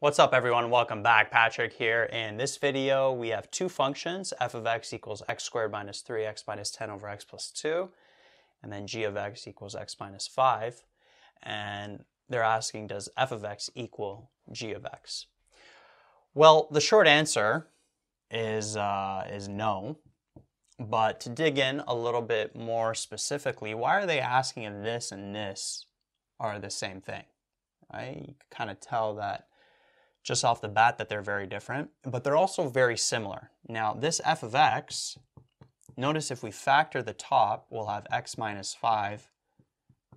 What's up everyone? Welcome back. Patrick here. In this video, we have two functions, f of x equals x squared minus 3x minus 10 over x plus 2, and then g of x equals x minus 5. And they're asking, does f of x equal g of x? Well, the short answer is, uh, is no. But to dig in a little bit more specifically, why are they asking if this and this are the same thing? Right? You can kind of tell that just off the bat that they're very different, but they're also very similar. Now, this f of x, notice if we factor the top, we'll have x minus 5,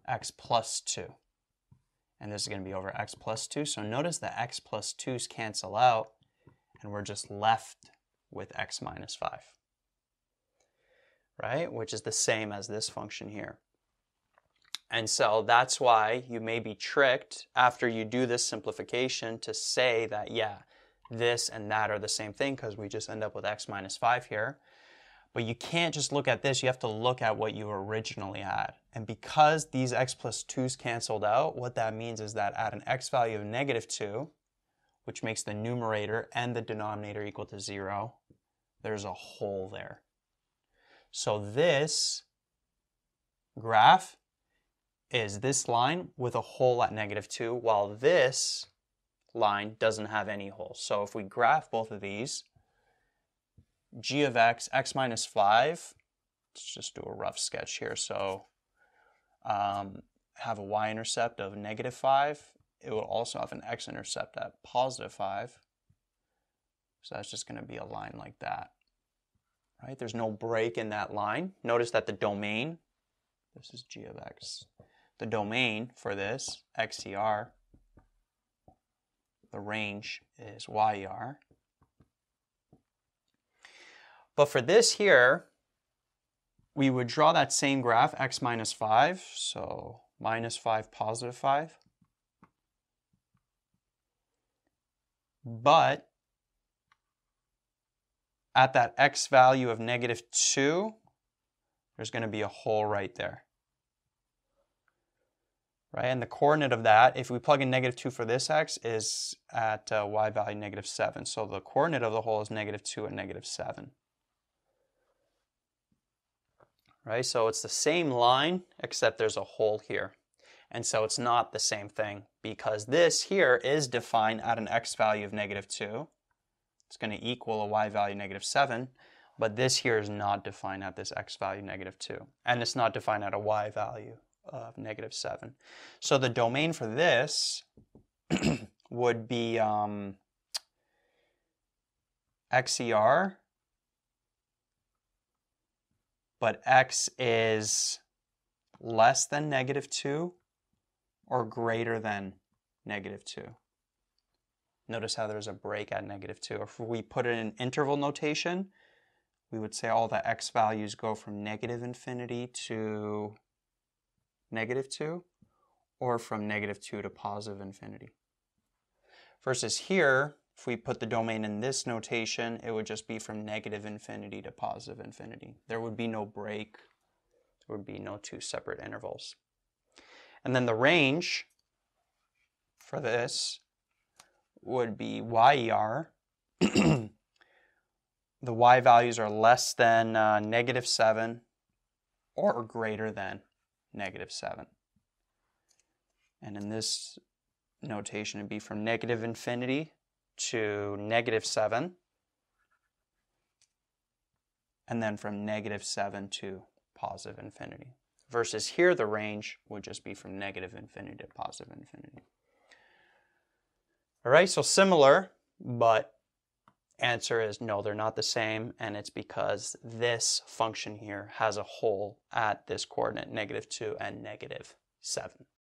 x plus 2. And this is going to be over x plus 2. So notice the x plus 2's cancel out, and we're just left with x minus 5. Right? Which is the same as this function here. And so that's why you may be tricked after you do this simplification to say that, yeah, this and that are the same thing because we just end up with x minus 5 here. But you can't just look at this, you have to look at what you originally had. And because these x plus 2's canceled out, what that means is that at an x value of negative 2, which makes the numerator and the denominator equal to 0, there's a hole there. So this graph is this line with a hole at negative 2, while this line doesn't have any holes. So if we graph both of these, g of x, x minus 5, let's just do a rough sketch here. So um, have a y-intercept of negative 5. It will also have an x-intercept at positive 5. So that's just going to be a line like that. Right? There's no break in that line. Notice that the domain, this is g of x, the domain for this, XER, the range is yr. But for this here, we would draw that same graph, x minus 5, so minus 5, positive 5. But at that x value of negative 2, there's going to be a hole right there right? And the coordinate of that, if we plug in negative 2 for this x, is at uh, y value negative 7. So the coordinate of the hole is negative 2 and negative 7. Right, so it's the same line, except there's a hole here. And so it's not the same thing, because this here is defined at an x value of negative 2. It's going to equal a y value negative 7. But this here is not defined at this x value negative 2. And it's not defined at a y value of negative 7. So the domain for this would be um, XER, but x is less than negative 2 or greater than negative 2. Notice how there's a break at negative 2. If we put it in interval notation, we would say all the x values go from negative infinity to negative 2 or from negative 2 to positive infinity. Versus here, if we put the domain in this notation, it would just be from negative infinity to positive infinity. There would be no break. There would be no two separate intervals. And then the range for this would be YER. the Y values are less than uh, negative 7 or greater than negative 7. And in this notation, it'd be from negative infinity to negative 7, and then from negative 7 to positive infinity. Versus here, the range would just be from negative infinity to positive infinity. All right, so similar, but Answer is no, they're not the same, and it's because this function here has a hole at this coordinate, negative 2 and negative 7.